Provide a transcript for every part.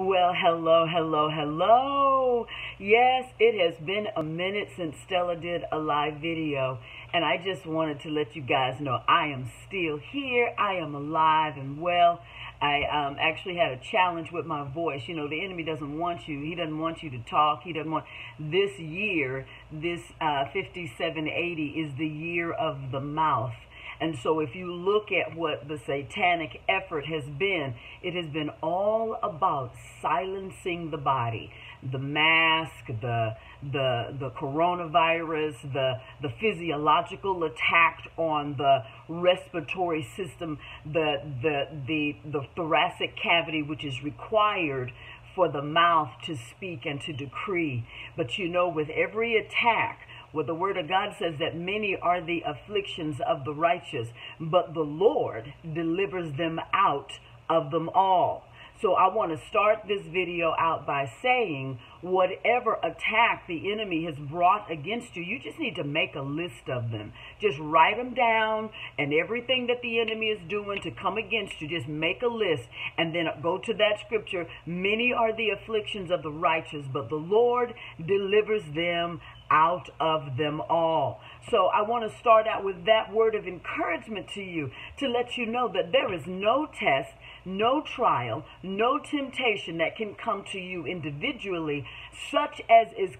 Well, hello, hello, hello. Yes, it has been a minute since Stella did a live video, and I just wanted to let you guys know I am still here. I am alive and well. I um, actually had a challenge with my voice. You know, the enemy doesn't want you. He doesn't want you to talk. He doesn't want this year, this uh, 5780 is the year of the mouth. And so if you look at what the satanic effort has been, it has been all about silencing the body. The mask, the the the coronavirus, the the physiological attack on the respiratory system, the the the the thoracic cavity which is required for the mouth to speak and to decree. But you know with every attack well, the word of God says that many are the afflictions of the righteous, but the Lord delivers them out of them all. So I want to start this video out by saying whatever attack the enemy has brought against you, you just need to make a list of them. Just write them down and everything that the enemy is doing to come against you, just make a list and then go to that scripture. Many are the afflictions of the righteous, but the Lord delivers them out of them all. So I want to start out with that word of encouragement to you to let you know that there is no test, no trial, no temptation that can come to you individually, such as is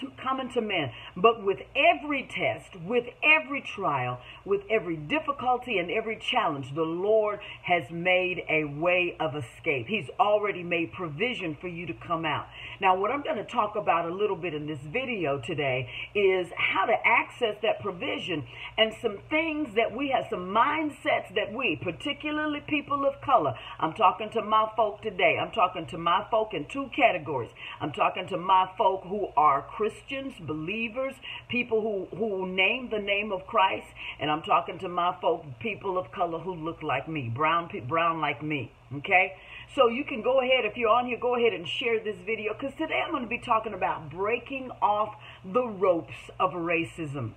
to, common to man. But with every test, with every trial, with every difficulty and every challenge, the Lord has made a way of escape. He's already made provision for you to come out. Now, what I'm going to talk about a little bit in this video today is how to access that provision and some things that we have, some mindsets that we, particularly people of color, I'm talking to my folk today. I'm talking to my folk in two categories. I'm talking to my folk who are Christians, believers, people who, who name the name of Christ, and I'm talking to my folk, people of color who look like me, brown, brown like me. Okay? So you can go ahead, if you're on here, go ahead and share this video because today I'm going to be talking about breaking off the ropes of racism.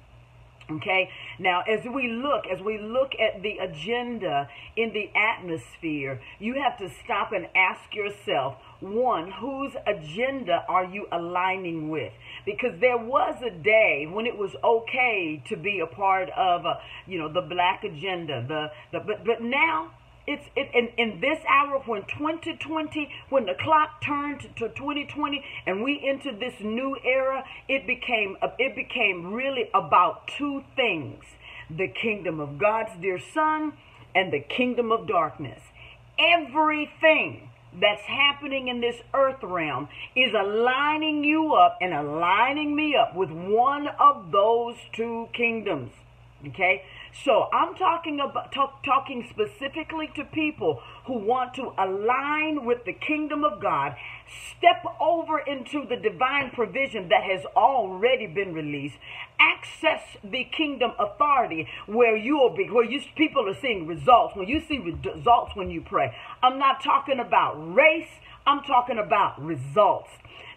Okay, now as we look, as we look at the agenda in the atmosphere, you have to stop and ask yourself, one, whose agenda are you aligning with? Because there was a day when it was okay to be a part of, uh, you know, the black agenda. The, the but but now it's it, in, in this hour when 2020 when the clock turned to, to 2020 and we entered this new era it became it became really about two things. The kingdom of god's dear son and the kingdom of darkness. Everything that's happening in this earth realm is aligning you up and aligning me up with one of those two kingdoms. Okay so I'm talking about talk, talking specifically to people who want to align with the kingdom of God, step over into the divine provision that has already been released, access the kingdom authority where you'll be, where you people are seeing results. When you see results when you pray, I'm not talking about race. I'm talking about results.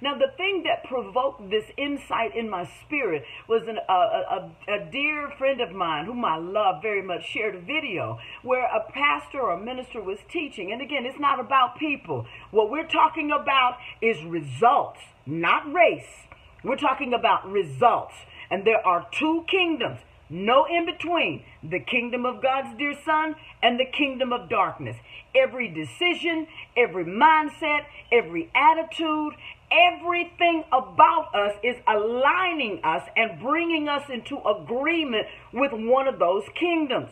Now, the thing that provoked this insight in my spirit was an, a, a, a dear friend of mine, whom I love very much, shared a video where a pastor or minister was teaching. And again, it's not about people. What we're talking about is results, not race. We're talking about results. And there are two kingdoms no in between the kingdom of God's dear Son and the kingdom of darkness. Every decision, every mindset, every attitude, Everything about us is aligning us and bringing us into agreement with one of those kingdoms.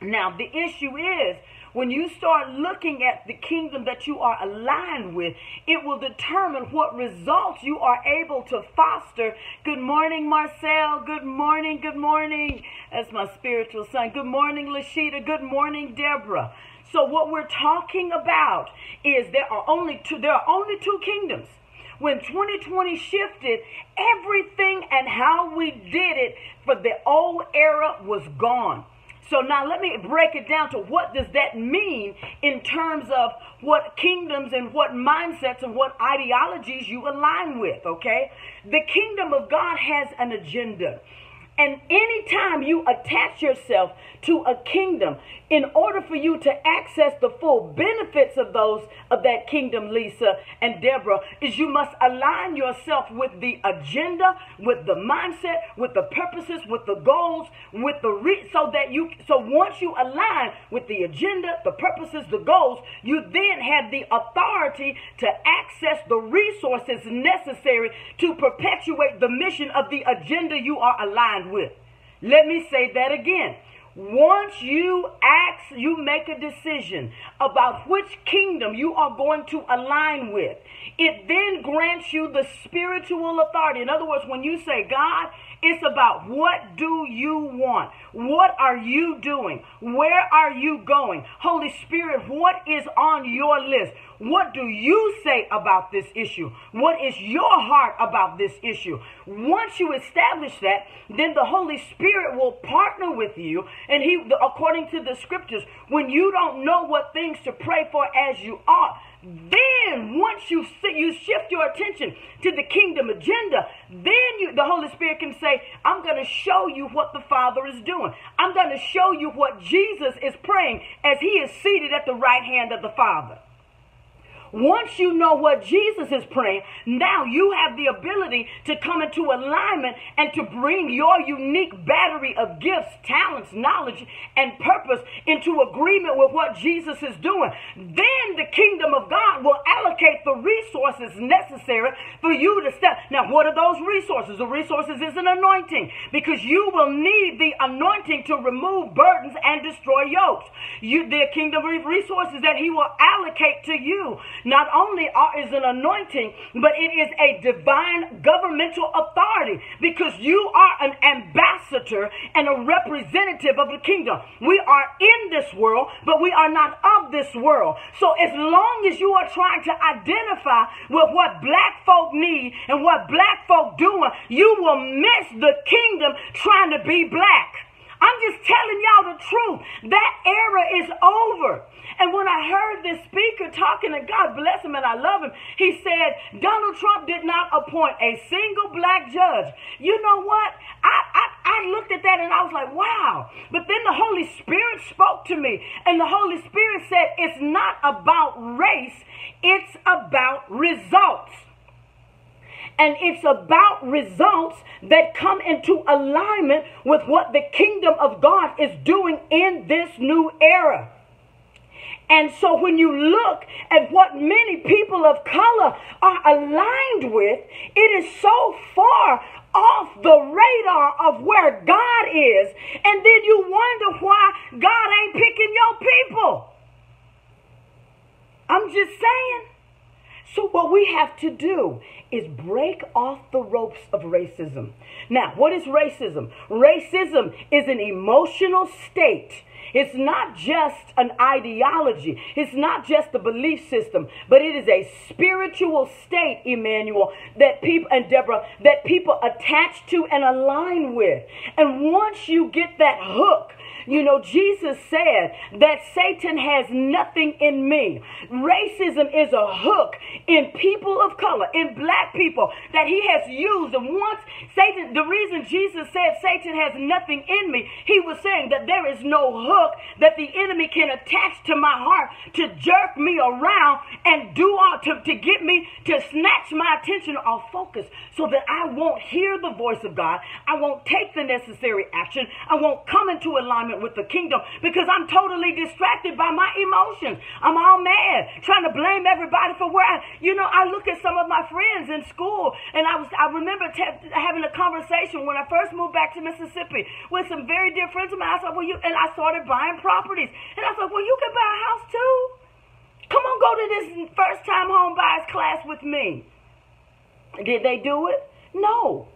Now, the issue is when you start looking at the kingdom that you are aligned with, it will determine what results you are able to foster. Good morning, Marcel. Good morning. Good morning. That's my spiritual son. Good morning, Lashita. Good morning, Deborah. So what we're talking about is there are only two there are only two kingdoms when 2020 shifted, everything and how we did it for the old era was gone. So now let me break it down to what does that mean in terms of what kingdoms and what mindsets and what ideologies you align with, okay? The kingdom of God has an agenda. And anytime you attach yourself to a kingdom, in order for you to access the full benefits of those of that kingdom, Lisa and Deborah, is you must align yourself with the agenda, with the mindset, with the purposes, with the goals, with the re- so that you so once you align with the agenda, the purposes, the goals, you then have the authority to access the resources necessary to perpetuate the mission of the agenda you are aligned with. Let me say that again. Once you ask, you make a decision about which kingdom you are going to align with, it then grants you the spiritual authority. In other words, when you say, God, it's about what do you want? What are you doing? Where are you going? Holy Spirit, what is on your list? What do you say about this issue? What is your heart about this issue? Once you establish that, then the Holy Spirit will partner with you. And He, according to the scriptures, when you don't know what things to pray for as you ought, then once you you shift your attention to the kingdom agenda, then you, the Holy Spirit can say, I'm going to show you what the Father is doing. I'm going to show you what Jesus is praying as he is seated at the right hand of the Father. Once you know what Jesus is praying, now you have the ability to come into alignment and to bring your unique battery of gifts, talents, knowledge, and purpose into agreement with what Jesus is doing. Then the kingdom of God will allocate the resources necessary for you to step. Now, what are those resources? The resources is an anointing because you will need the anointing to remove burdens and destroy yokes. You, the kingdom resources that he will allocate to you not only is an anointing, but it is a divine governmental authority because you are an ambassador and a representative of the kingdom. We are in this world, but we are not of this world. So as long as you are trying to identify with what black folk need and what black folk doing, you will miss the kingdom trying to be black. I'm just telling y'all the truth. That era is over. And when I heard this speaker talking, and God bless him and I love him, he said, Donald Trump did not appoint a single black judge. You know what? I, I, I looked at that and I was like, wow. But then the Holy Spirit spoke to me, and the Holy Spirit said, it's not about race, it's about results. And it's about results that come into alignment with what the kingdom of God is doing in this new era. And so when you look at what many people of color are aligned with, it is so far off the radar of where God is. And then you wonder why God ain't picking your people. I'm just saying. So, what we have to do is break off the ropes of racism. Now, what is racism? Racism is an emotional state it's not just an ideology. It's not just a belief system, but it is a spiritual state, Emmanuel, that people and Deborah, that people attach to and align with. And once you get that hook, you know, Jesus said that Satan has nothing in me. Racism is a hook in people of color, in black people that he has used. And once Satan, the reason Jesus said Satan has nothing in me, he was saying that there is no hook that the enemy can attach to my heart to jerk me around and do all to, to get me to snatch my attention off focus so that I won't hear the voice of God. I won't take the necessary action. I won't come into alignment alignment with the kingdom because I'm totally distracted by my emotions. I'm all mad, trying to blame everybody for where I, you know, I look at some of my friends in school and I was, I remember having a conversation when I first moved back to Mississippi with some very dear friends of mine. I said, well, you, and I started buying properties. And I said, well, you can buy a house too. Come on, go to this first time home buyers class with me. Did they do it? No.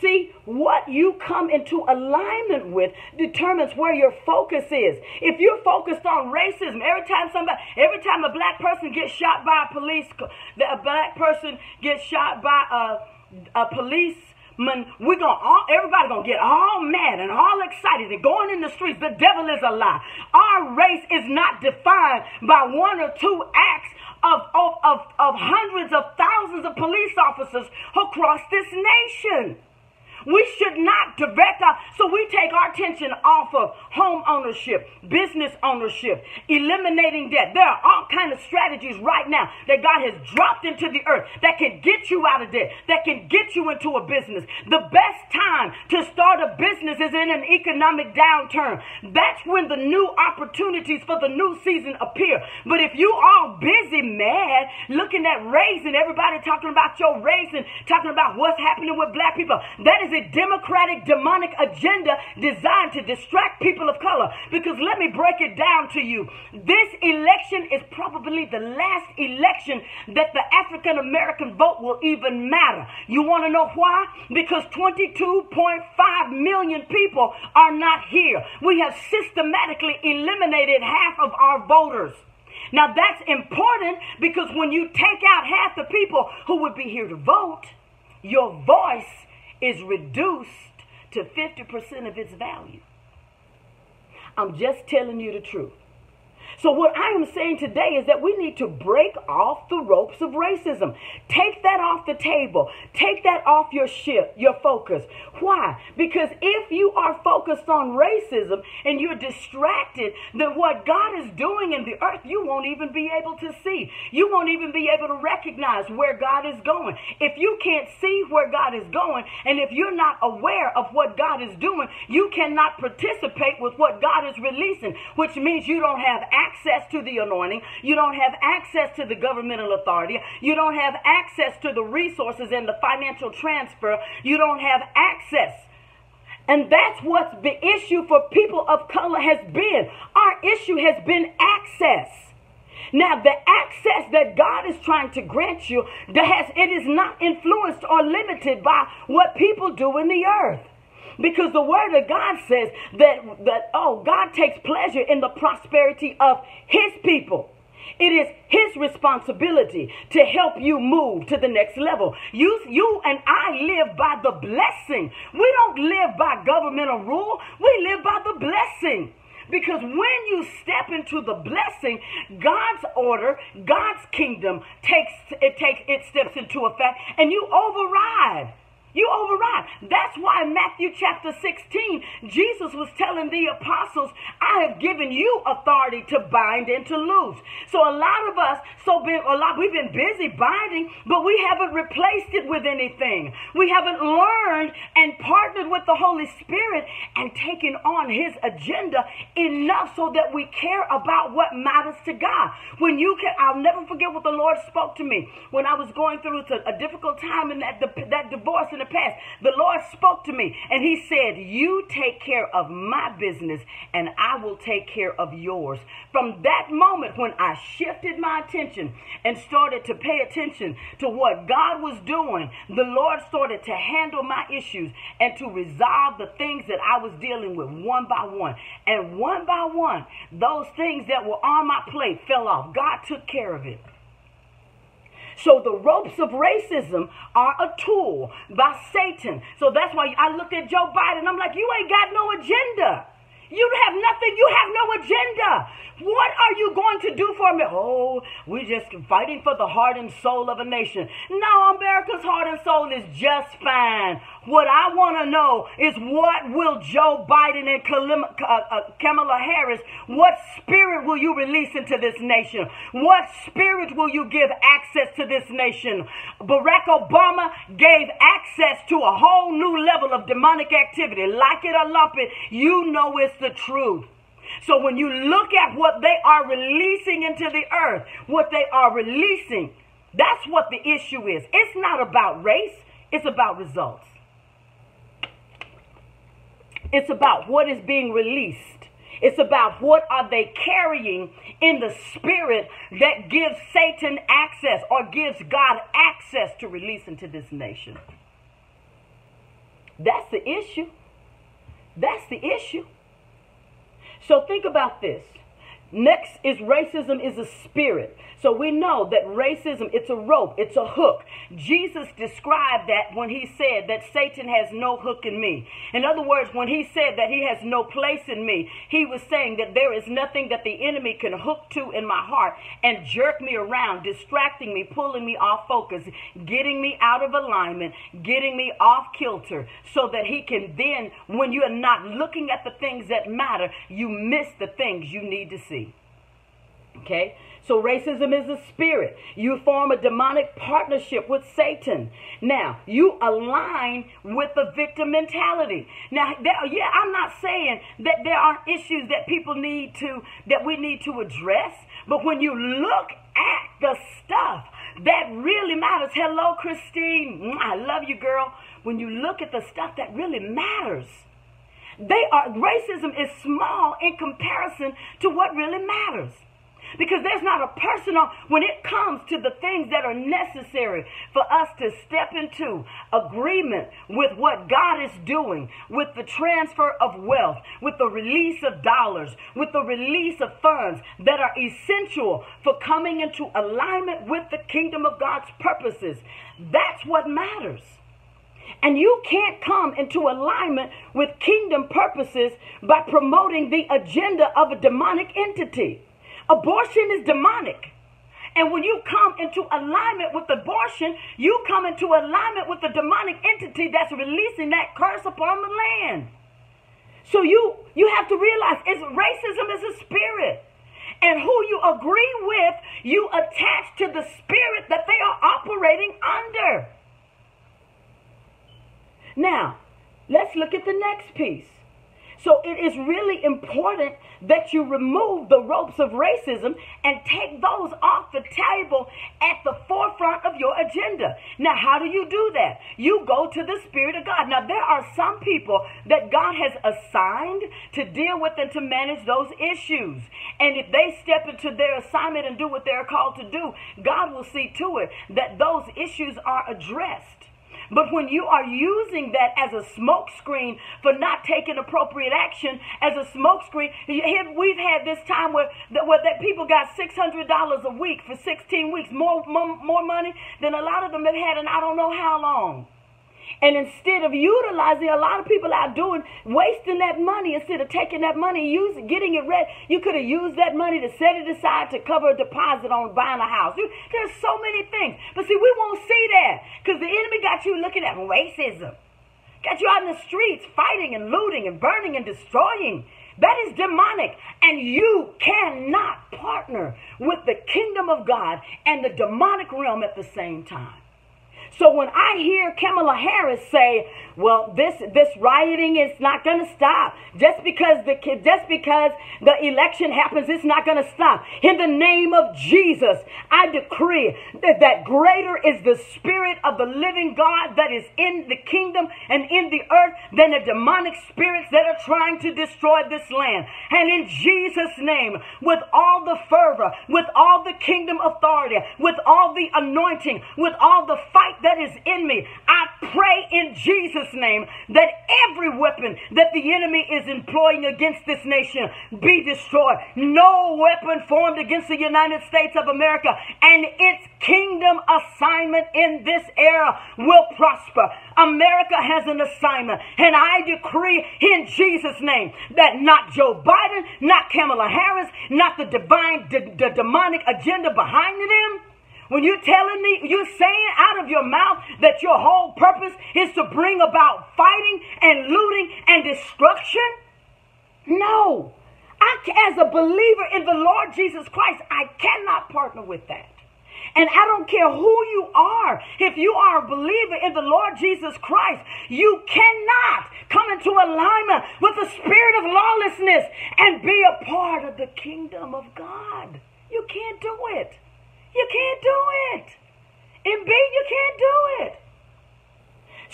See, what you come into alignment with determines where your focus is. If you're focused on racism, every time somebody, every time a black person gets shot by a police, a black person gets shot by a, a policeman, we're gonna all everybody gonna get all mad and all excited and going in the streets. The devil is a lie. Our race is not defined by one or two acts of, of, of, of hundreds of thousands of police officers across this nation. We should not direct our, so we take our attention off of home ownership, business ownership, eliminating debt. There are all kind of strategies right now that God has dropped into the earth that can get you out of debt, that can get you into a business. The best time to start a business is in an economic downturn. That's when the new opportunities for the new season appear. But if you all busy, mad, looking at and everybody talking about your and talking about what's happening with black people, that is a democratic demonic agenda designed to distract people of color. Because let me break it down to you. This election is probably the last election that the African American vote will even matter. You want to know why? Because 22.5 million people are not here. We have systematically eliminated half of our voters. Now that's important because when you take out half the people who would be here to vote, your voice is reduced to 50% of its value. I'm just telling you the truth. So, what I am saying today is that we need to break off the ropes of racism. Take that off the table. Take that off your ship, your focus. Why? Because if you are focused on racism and you're distracted, then what God is doing in the earth, you won't even be able to see. You won't even be able to recognize where God is going. If you can't see where God is going, and if you're not aware of what God is doing, you cannot participate with what God is releasing, which means you don't have access access to the anointing. You don't have access to the governmental authority. You don't have access to the resources and the financial transfer. You don't have access. And that's what the issue for people of color has been. Our issue has been access. Now, the access that God is trying to grant you, has, it is not influenced or limited by what people do in the earth. Because the word of God says that, that oh, God takes pleasure in the prosperity of his people. It is his responsibility to help you move to the next level. You, you and I live by the blessing. We don't live by governmental rule. We live by the blessing. Because when you step into the blessing, God's order, God's kingdom takes it takes it steps into effect and you override you override. That's why in Matthew chapter 16, Jesus was telling the apostles, I have given you authority to bind and to loose. So a lot of us, so been a lot, we've been busy binding, but we haven't replaced it with anything. We haven't learned and partnered with the Holy Spirit and taken on his agenda enough so that we care about what matters to God. When you can, I'll never forget what the Lord spoke to me when I was going through a difficult time in that, that divorce and the past. The Lord spoke to me and he said, you take care of my business and I will take care of yours. From that moment when I shifted my attention and started to pay attention to what God was doing, the Lord started to handle my issues and to resolve the things that I was dealing with one by one. And one by one, those things that were on my plate fell off. God took care of it. So the ropes of racism are a tool by Satan. So that's why I looked at Joe Biden. I'm like, you ain't got no agenda. You have nothing. You have no agenda. What are you going to do for me? Oh, we're just fighting for the heart and soul of a nation. No, America's heart and soul is just fine. What I want to know is what will Joe Biden and uh, uh, Kamala Harris, what spirit will you release into this nation? What spirit will you give access to this nation? Barack Obama gave access to a whole new level of demonic activity. Like it or lump it, you know it's the truth. So when you look at what they are releasing into the earth, what they are releasing, that's what the issue is. It's not about race, it's about results. It's about what is being released. It's about what are they carrying in the spirit that gives Satan access or gives God access to release into this nation. That's the issue. That's the issue. So think about this. Next is racism is a spirit. So we know that racism, it's a rope, it's a hook. Jesus described that when he said that Satan has no hook in me. In other words, when he said that he has no place in me, he was saying that there is nothing that the enemy can hook to in my heart and jerk me around, distracting me, pulling me off focus, getting me out of alignment, getting me off kilter, so that he can then, when you are not looking at the things that matter, you miss the things you need to see. Okay? So racism is a spirit. You form a demonic partnership with Satan. Now, you align with the victim mentality. Now, there, yeah, I'm not saying that there aren't issues that people need to, that we need to address. But when you look at the stuff that really matters, hello, Christine, I love you, girl. When you look at the stuff that really matters, they are, racism is small in comparison to what really matters. Because there's not a personal, when it comes to the things that are necessary for us to step into agreement with what God is doing, with the transfer of wealth, with the release of dollars, with the release of funds that are essential for coming into alignment with the kingdom of God's purposes. That's what matters. And you can't come into alignment with kingdom purposes by promoting the agenda of a demonic entity. Abortion is demonic. And when you come into alignment with abortion, you come into alignment with the demonic entity that's releasing that curse upon the land. So you you have to realize it's racism is a spirit. And who you agree with, you attach to the spirit that they are operating under. Now, let's look at the next piece. So it is really important that you remove the ropes of racism and take those off the table at the forefront of your agenda. Now, how do you do that? You go to the Spirit of God. Now, there are some people that God has assigned to deal with and to manage those issues. And if they step into their assignment and do what they're called to do, God will see to it that those issues are addressed. But when you are using that as a smokescreen for not taking appropriate action, as a smokescreen, we've had this time where, where that people got $600 a week for 16 weeks, more, more, more money than a lot of them have had in I don't know how long. And instead of utilizing, a lot of people are doing, wasting that money instead of taking that money, using, getting it ready. You could have used that money to set it aside to cover a deposit on buying a house. You, there's so many things. But see, we won't see that because the enemy got you looking at racism. Got you out in the streets fighting and looting and burning and destroying. That is demonic. And you cannot partner with the kingdom of God and the demonic realm at the same time. So when I hear Kamala Harris say, well, this this rioting is not going to stop. Just because the just because the election happens, it's not going to stop. In the name of Jesus, I decree that, that greater is the spirit of the living God that is in the kingdom and in the earth than the demonic spirits that are trying to destroy this land. And in Jesus' name, with all the fervor, with all the kingdom authority, with all the anointing, with all the fight that is in me, I pray in Jesus' Jesus' name that every weapon that the enemy is employing against this nation be destroyed. No weapon formed against the United States of America and its kingdom assignment in this era will prosper. America has an assignment, and I decree in Jesus' name that not Joe Biden, not Kamala Harris, not the divine, the, the demonic agenda behind them when you're telling me, you're saying out of your mouth that your whole purpose is to bring about fighting and looting and destruction? No. I, as a believer in the Lord Jesus Christ, I cannot partner with that. And I don't care who you are. If you are a believer in the Lord Jesus Christ, you cannot come into alignment with the spirit of lawlessness and be a part of the kingdom of God. You can't do it. You can't do it. In B, you can't do it.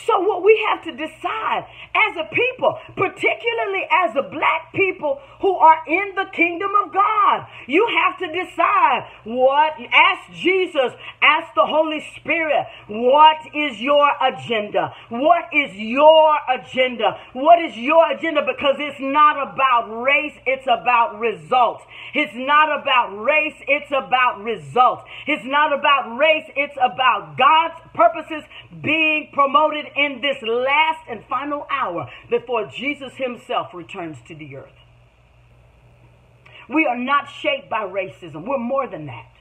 So, what we have to decide as a people, particularly as the black people who are in the kingdom of God, you have to decide what, ask Jesus, ask the Holy Spirit, what is your agenda? What is your agenda? What is your agenda? Because it's not about race, it's about results. It's not about race, it's about results. It's not about race, it's about God's purposes being promoted in this last and final hour before Jesus himself returns to the earth. We are not shaped by racism. We're more than that.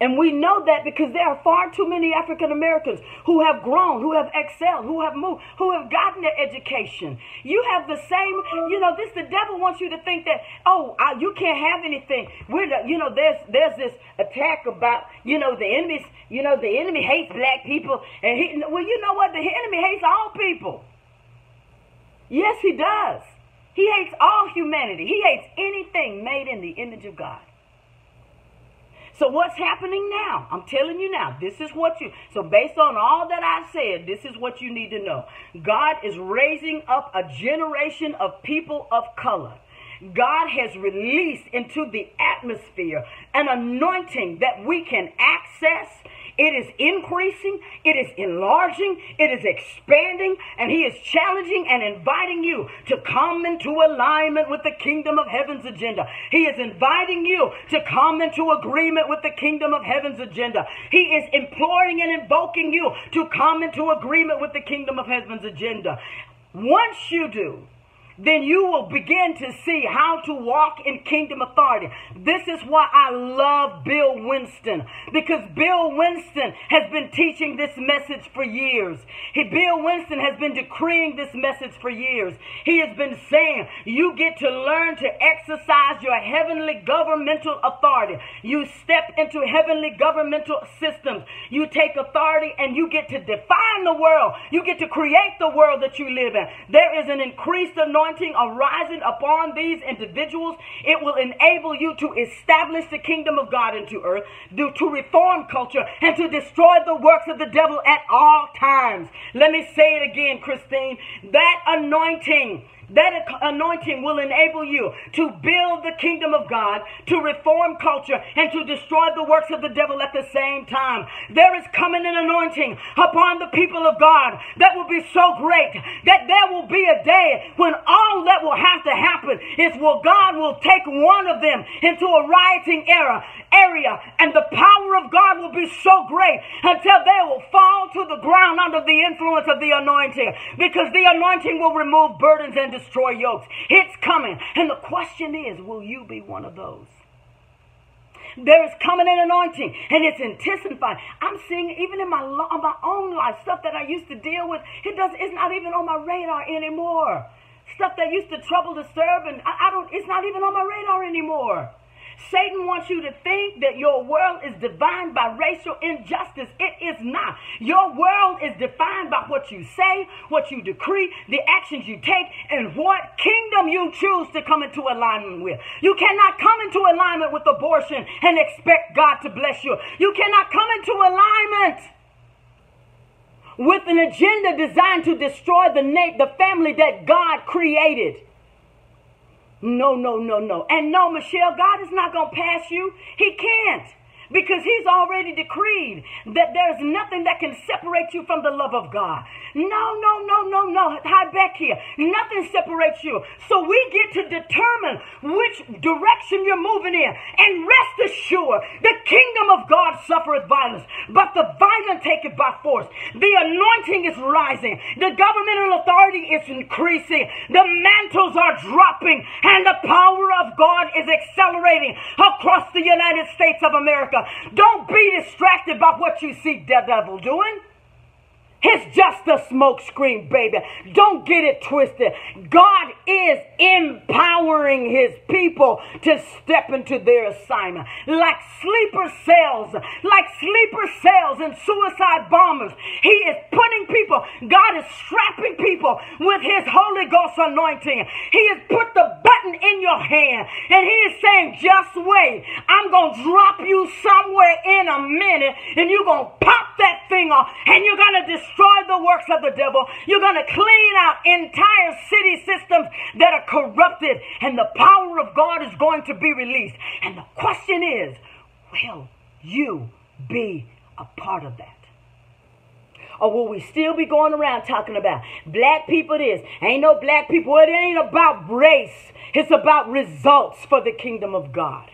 And we know that because there are far too many African Americans who have grown, who have excelled, who have moved, who have gotten their education. You have the same, you know, this the devil wants you to think that, oh, I, you can't have anything. We're the, you know, there's there's this attack about, you know, the enemies, you know, the enemy hates black people, and he, well, you know what, the enemy hates all people. Yes, he does. He hates all humanity. He hates anything made in the image of God. So what's happening now? I'm telling you now, this is what you, so based on all that I said, this is what you need to know. God is raising up a generation of people of color. God has released into the atmosphere an anointing that we can access it is increasing, it is enlarging, it is expanding, and He is challenging and inviting you to come into alignment with the kingdom of heaven's agenda. He is inviting you to come into agreement with the kingdom of heaven's agenda. He is imploring and invoking you to come into agreement with the kingdom of heaven's agenda. Once you do, then you will begin to see how to walk in kingdom authority. This is why I love Bill Winston because Bill Winston has been teaching this message for years. He, Bill Winston has been decreeing this message for years. He has been saying you get to learn to exercise your heavenly governmental authority. You step into heavenly governmental systems. You take authority and you get to define the world. You get to create the world that you live in. There is an increased anointing anointing arising upon these individuals, it will enable you to establish the kingdom of God into earth, do, to reform culture, and to destroy the works of the devil at all times. Let me say it again, Christine. That anointing that anointing will enable you to build the kingdom of God, to reform culture, and to destroy the works of the devil at the same time. There is coming an anointing upon the people of God that will be so great that there will be a day when all that will have to happen is well, God will take one of them into a rioting era area, and the power of God will be so great until they will fall to the ground under the influence of the anointing, because the anointing will remove burdens and destroy yokes. It's coming, and the question is, will you be one of those? There is coming an anointing, and it's intensifying. I'm seeing even in my on my own life stuff that I used to deal with. It does. It's not even on my radar anymore. Stuff that used to trouble, disturb, and I, I don't. It's not even on my radar anymore. Satan wants you to think that your world is defined by racial injustice. It is not. Your world is defined by what you say, what you decree, the actions you take, and what kingdom you choose to come into alignment with. You cannot come into alignment with abortion and expect God to bless you. You cannot come into alignment with an agenda designed to destroy the, na- the family that God created. No, no, no, no. And no, Michelle, God is not going to pass you. He can't because he's already decreed that there's nothing that can separate you from the love of God. No, no, no, no, no. Hide back here. Nothing separates you. So we get to determine which direction you're moving in. And rest assured, the kingdom of God suffereth violence, but the violent take it by force. The anointing is rising. The governmental authority is increasing. The mantles are dropping. And the power of God is accelerating across the United States of America. Don't be distracted by what you see the devil doing. It's just a smokescreen, baby. Don't get it twisted. God is empowering his people to step into their assignment. Like sleeper cells, like sleeper cells and suicide bombers. He is putting people, God is strapping people with his Holy Ghost anointing. He has put the button in your hand and he is saying, just wait. I'm going to drop you somewhere in a minute and you're going to pop that thing off and you're going to destroy the works of the devil. You're going to clean out entire city systems that are corrupted and the power of God is going to be released. And the question is, will you be a part of that? Or will we still be going around talking about black people this? Ain't no black people. It ain't about race. It's about results for the kingdom of God.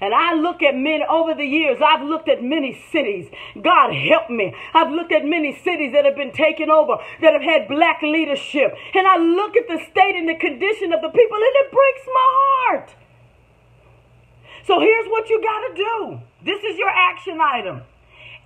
And I look at many, over the years, I've looked at many cities. God help me. I've looked at many cities that have been taken over, that have had black leadership. And I look at the state and the condition of the people, and it breaks my heart. So here's what you got to do this is your action item.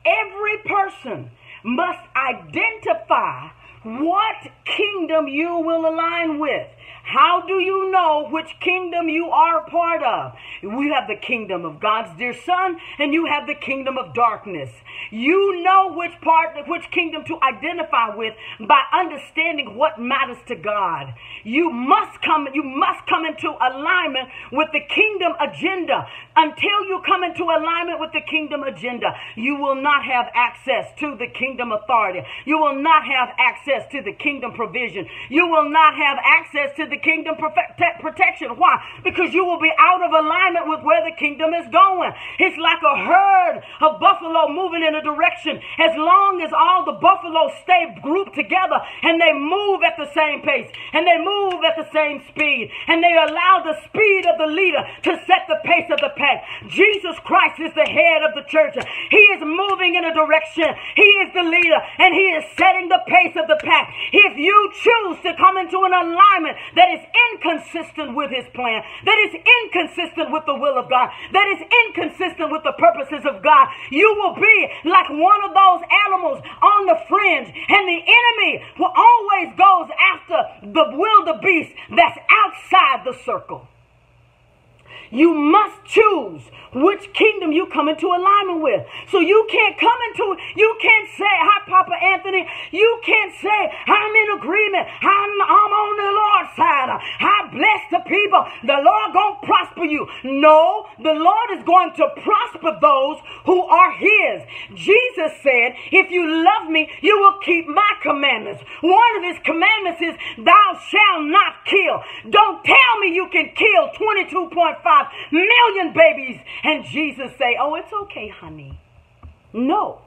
Every person must identify what kingdom you will align with. How do you know which kingdom you are a part of? We have the kingdom of God's dear son and you have the kingdom of darkness. You know which part, which kingdom to identify with by understanding what matters to God. You must come, you must come into alignment with the kingdom agenda. Until you come into alignment with the kingdom agenda, you will not have access to the kingdom authority. You will not have access to the kingdom provision. You will not have access to the kingdom protection. Why? Because you will be out of alignment with where the kingdom is going. It's like a herd of buffalo moving in a direction. As long as all the buffalo stay grouped together and they move at the same pace and they move at the same speed and they allow the speed of the leader to set the pace of the pack Jesus Christ is the head of the church. He is moving in a direction. He is the leader and he is setting the pace of the pack. If you choose to come into an alignment that is inconsistent with his plan, that is inconsistent with the will of God, that is inconsistent with the purposes of God, you will be like one of those animals on the fringe and the enemy will always goes after the wildebeest that's outside the circle. You must choose which kingdom you come into alignment with. So you can't come into, you can't say, hi, Papa Anthony. You can't say, I'm in agreement. I'm, I'm on the Lord's side. I bless the people. The Lord gonna prosper you. No, the Lord is going to prosper those who are his. Jesus said, if you love me, you will keep my commandments. One of his commandments is, thou shalt not kill. Don't tell me you can kill 22.5 million babies. And Jesus say, oh, it's okay, honey. No.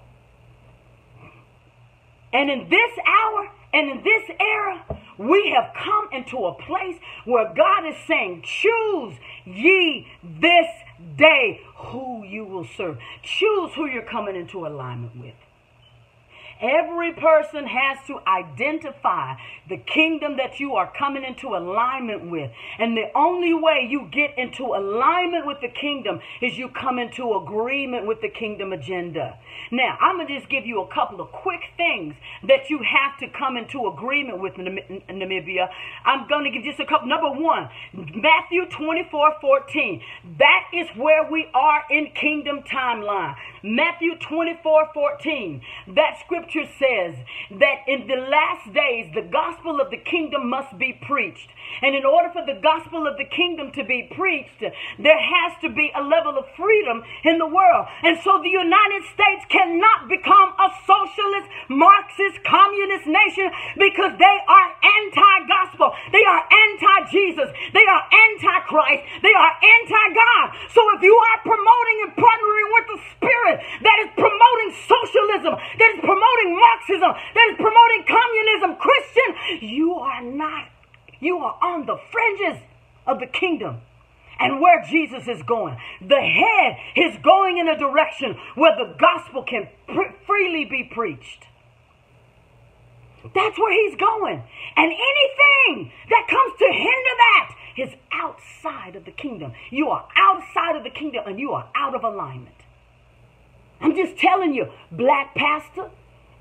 And in this hour and in this era, we have come into a place where God is saying, choose ye this day who you will serve. Choose who you're coming into alignment with. Every person has to identify the kingdom that you are coming into alignment with. And the only way you get into alignment with the kingdom is you come into agreement with the kingdom agenda. Now, I'm going to just give you a couple of quick things that you have to come into agreement with Namibia. I'm going to give just a couple. Number one, Matthew 24 14. That is where we are in kingdom timeline. Matthew 24 14. That scripture says that in the last days, the gospel of the kingdom must be preached. And in order for the gospel of the kingdom to be preached, there has to be a level of freedom in the world. And so the United States cannot become a socialist, Marxist, communist nation because they are anti gospel. They are anti Jesus. They are anti Christ. They are anti God. So if you are promoting and partnering with the spirit, that is promoting socialism, that is promoting Marxism, that is promoting communism, Christian, you are not, you are on the fringes of the kingdom and where Jesus is going. The head is going in a direction where the gospel can pr- freely be preached. That's where he's going. And anything that comes to hinder that is outside of the kingdom. You are outside of the kingdom and you are out of alignment. I'm just telling you, black pastor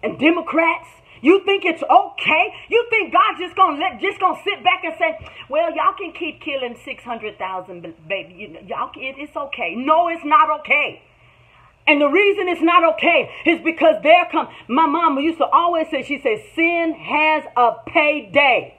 and Democrats, you think it's okay? You think God's just gonna let just gonna sit back and say, "Well, y'all can keep killing six hundred thousand baby, y'all it, it's okay." No, it's not okay. And the reason it's not okay is because there come my mama used to always say, she said, sin has a payday.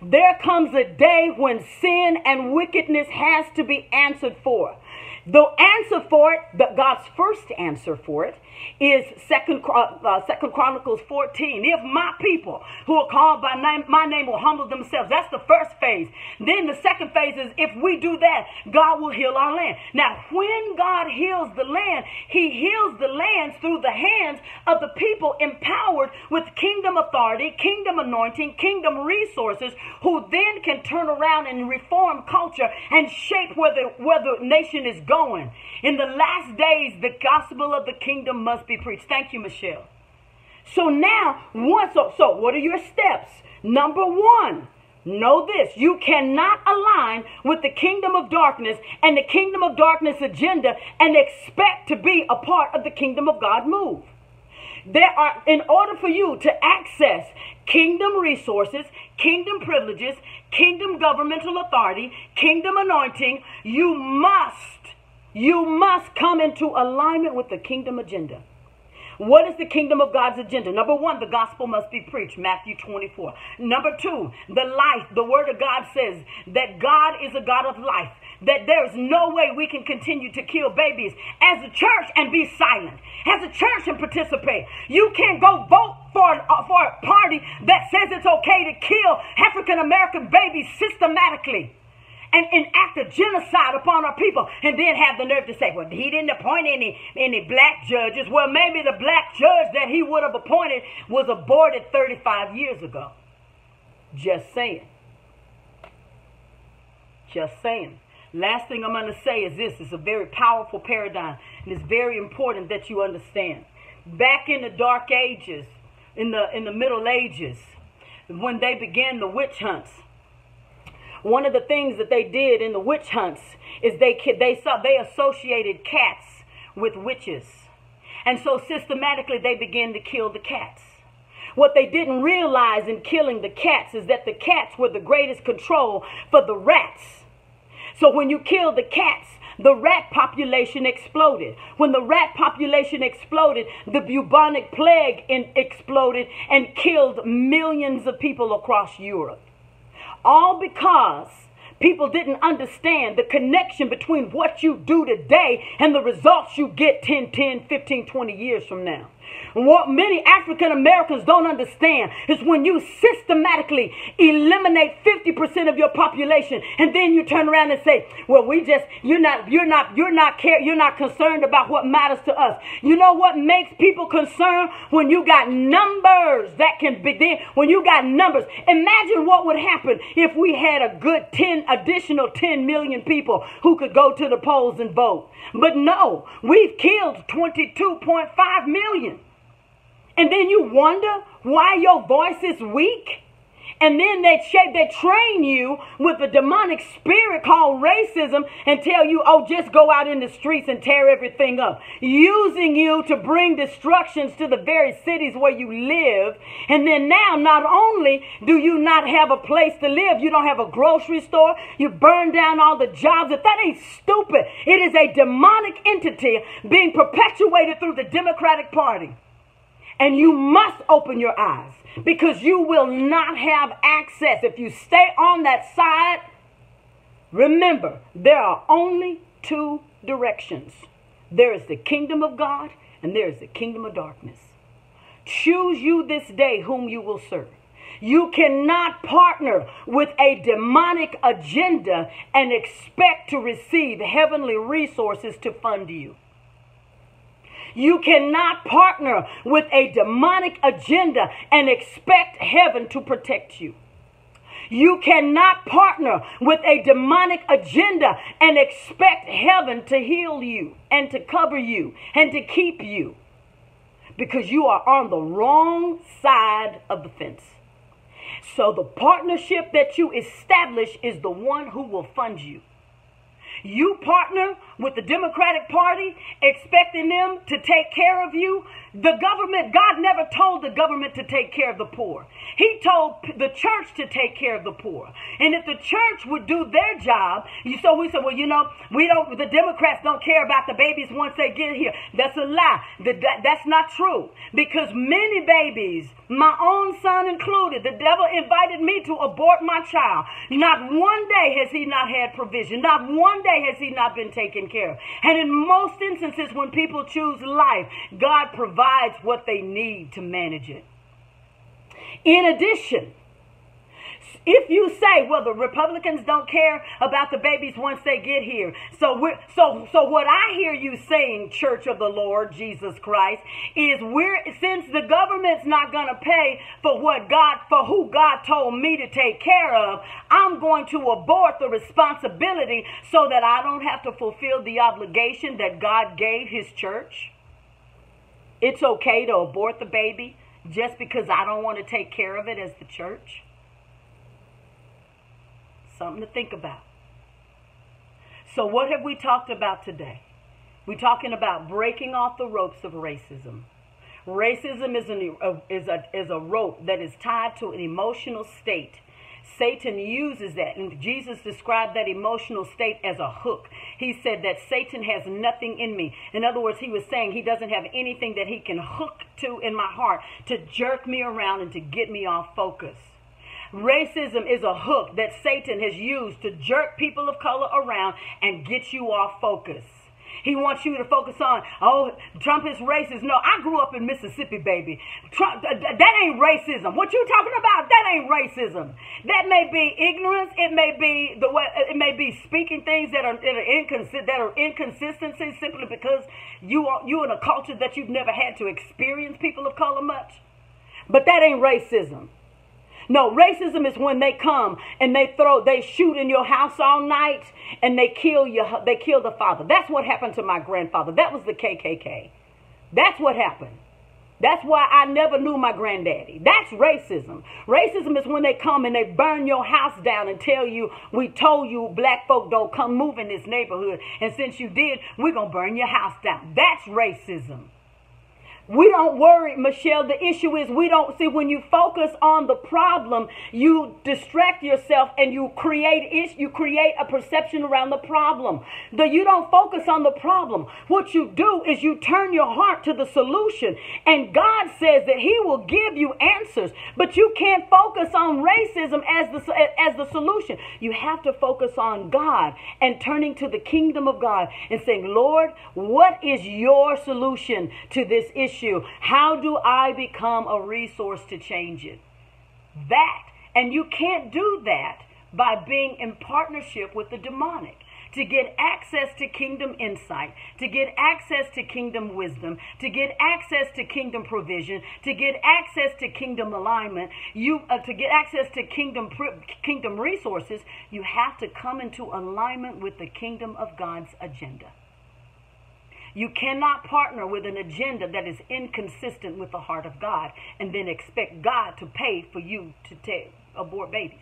There comes a day when sin and wickedness has to be answered for. The answer for it, the, God's first answer for it, is Second uh, Second Chronicles 14. If my people who are called by name, my name will humble themselves, that's the first phase. Then the second phase is if we do that, God will heal our land. Now, when God heals the land, He heals the lands through the hands of the people empowered with kingdom authority, kingdom anointing, kingdom resources, who then can turn around and reform culture and shape where the where the nation is going. In the last days, the gospel of the kingdom must be preached. Thank you, Michelle. So now, what, so, so what are your steps? Number one, know this you cannot align with the kingdom of darkness and the kingdom of darkness agenda and expect to be a part of the kingdom of God move. There are, in order for you to access kingdom resources, kingdom privileges, kingdom governmental authority, kingdom anointing, you must, you must come into alignment with the kingdom agenda. What is the kingdom of God's agenda? Number one, the gospel must be preached, Matthew 24. Number two, the life, the word of God says that God is a God of life, that there's no way we can continue to kill babies as a church and be silent, as a church and participate. You can't go vote for, uh, for a party that says it's okay to kill African American babies systematically and enact a genocide upon our people and then have the nerve to say, well, he didn't appoint any, any black judges. Well, maybe the black judge that he would have appointed was aborted 35 years ago. Just saying. Just saying. Last thing I'm going to say is this. It's a very powerful paradigm, and it's very important that you understand. Back in the dark ages, in the, in the Middle Ages, when they began the witch hunts, one of the things that they did in the witch hunts is they they they associated cats with witches. And so systematically they began to kill the cats. What they didn't realize in killing the cats is that the cats were the greatest control for the rats. So when you kill the cats, the rat population exploded. When the rat population exploded, the bubonic plague in, exploded and killed millions of people across Europe. All because people didn't understand the connection between what you do today and the results you get 10, 10, 15, 20 years from now. What many African Americans don't understand is when you systematically eliminate 50% of your population and then you turn around and say, well, we just, you're not, you're not, you're not care, you're not concerned about what matters to us. You know what makes people concerned when you got numbers that can be there, when you got numbers. Imagine what would happen if we had a good 10, additional 10 million people who could go to the polls and vote. But no, we've killed 22.5 million. And then you wonder why your voice is weak. And then they shape, they train you with a demonic spirit called racism and tell you, oh, just go out in the streets and tear everything up. Using you to bring destructions to the very cities where you live. And then now, not only do you not have a place to live, you don't have a grocery store, you burn down all the jobs. If that ain't stupid, it is a demonic entity being perpetuated through the Democratic Party. And you must open your eyes because you will not have access. If you stay on that side, remember, there are only two directions there is the kingdom of God and there is the kingdom of darkness. Choose you this day whom you will serve. You cannot partner with a demonic agenda and expect to receive heavenly resources to fund you. You cannot partner with a demonic agenda and expect heaven to protect you. You cannot partner with a demonic agenda and expect heaven to heal you and to cover you and to keep you because you are on the wrong side of the fence. So the partnership that you establish is the one who will fund you. You partner with the Democratic Party, expecting them to take care of you. The government, God never told the government to take care of the poor. He told the church to take care of the poor. And if the church would do their job, you so we said, well, you know, we don't, the Democrats don't care about the babies once they get here. That's a lie. That, that's not true. Because many babies, my own son included, the devil invited me to abort my child. Not one day has he not had provision. Not one day has he not been taken care of. And in most instances, when people choose life, God provides what they need to manage it. In addition, if you say, well, the Republicans don't care about the babies once they get here, so we're, so so what I hear you saying, Church of the Lord Jesus Christ, is we're since the government's not going to pay for what God for who God told me to take care of, I'm going to abort the responsibility so that I don't have to fulfill the obligation that God gave His church. It's okay to abort the baby just because I don't want to take care of it as the church. Something to think about. So, what have we talked about today? We're talking about breaking off the ropes of racism. Racism is, an, uh, is, a, is a rope that is tied to an emotional state Satan uses that. And Jesus described that emotional state as a hook. He said that Satan has nothing in me. In other words, he was saying he doesn't have anything that he can hook to in my heart to jerk me around and to get me off focus. Racism is a hook that Satan has used to jerk people of color around and get you off focus. He wants you to focus on, oh, Trump is racist. No, I grew up in Mississippi, baby. Trump, that ain't racism. What you talking about? That ain't racism. That may be ignorance. It may be the way. It may be speaking things that are that are, inconsistent, that are inconsistencies simply because you are you in a culture that you've never had to experience people of color much. But that ain't racism. No, racism is when they come and they throw, they shoot in your house all night and they kill you. They kill the father. That's what happened to my grandfather. That was the KKK. That's what happened. That's why I never knew my granddaddy. That's racism. Racism is when they come and they burn your house down and tell you, we told you black folk don't come move in this neighborhood. And since you did, we're going to burn your house down. That's racism. We don't worry, Michelle. The issue is we don't see when you focus on the problem, you distract yourself and you create ish, you create a perception around the problem. The you don't focus on the problem. What you do is you turn your heart to the solution. And God says that He will give you answers, but you can't focus on racism as the as the solution. You have to focus on God and turning to the kingdom of God and saying, Lord, what is your solution to this issue? Issue. How do I become a resource to change it? That. And you can't do that by being in partnership with the demonic. To get access to kingdom insight, to get access to kingdom wisdom, to get access to kingdom provision, to get access to kingdom alignment, you uh, to get access to kingdom kingdom resources, you have to come into alignment with the kingdom of God's agenda. You cannot partner with an agenda that is inconsistent with the heart of God and then expect God to pay for you to take, abort babies.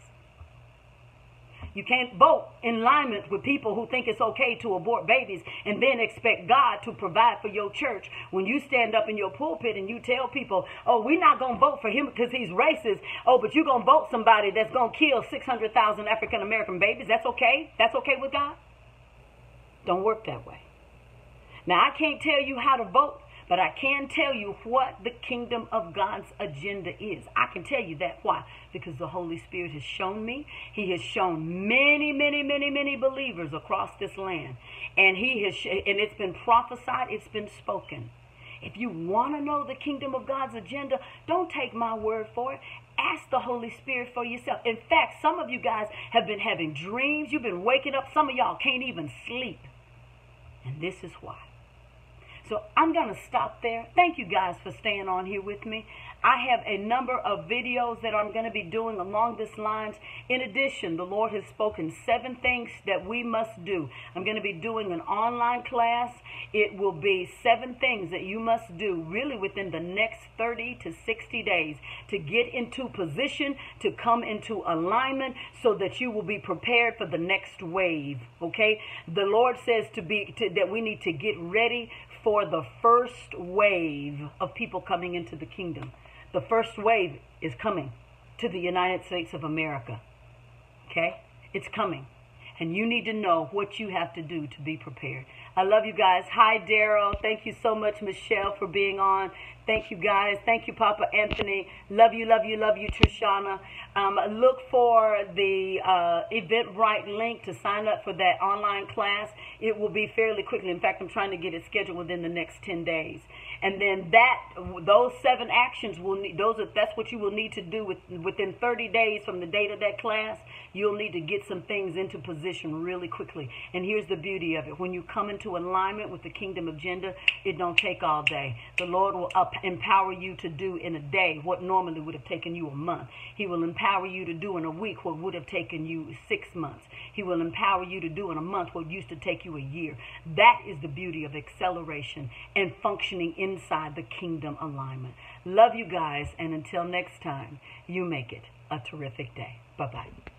You can't vote in alignment with people who think it's okay to abort babies and then expect God to provide for your church. When you stand up in your pulpit and you tell people, oh, we're not going to vote for him because he's racist. Oh, but you're going to vote somebody that's going to kill 600,000 African American babies. That's okay? That's okay with God? Don't work that way. Now, I can't tell you how to vote, but I can tell you what the kingdom of God's agenda is. I can tell you that. Why? Because the Holy Spirit has shown me. He has shown many, many, many, many believers across this land. And he has and it's been prophesied, it's been spoken. If you want to know the kingdom of God's agenda, don't take my word for it. Ask the Holy Spirit for yourself. In fact, some of you guys have been having dreams. You've been waking up. Some of y'all can't even sleep. And this is why. So I'm going to stop there. Thank you guys for staying on here with me. I have a number of videos that I'm going to be doing along this lines. In addition, the Lord has spoken seven things that we must do. I'm going to be doing an online class. It will be seven things that you must do really within the next 30 to 60 days to get into position, to come into alignment so that you will be prepared for the next wave. Okay? The Lord says to be to, that we need to get ready for the first wave of people coming into the kingdom. The first wave is coming to the United States of America. Okay? It's coming. And you need to know what you have to do to be prepared. I love you guys. Hi, Daryl. Thank you so much, Michelle, for being on. Thank you, guys. Thank you, Papa Anthony. Love you, love you, love you, Trishana. Um, look for the uh, Eventbrite link to sign up for that online class. It will be fairly quickly. In fact, I'm trying to get it scheduled within the next 10 days. And then that, those seven actions will need, those are, that's what you will need to do with, within 30 days from the date of that class. You'll need to get some things into position really quickly. And here's the beauty of it. When you come into alignment with the kingdom agenda, it don't take all day. The Lord will up, empower you to do in a day what normally would have taken you a month. He will empower you to do in a week what would have taken you six months. He will empower you to do in a month what used to take you a year. That is the beauty of acceleration and functioning inside the kingdom alignment. Love you guys, and until next time, you make it a terrific day. Bye bye.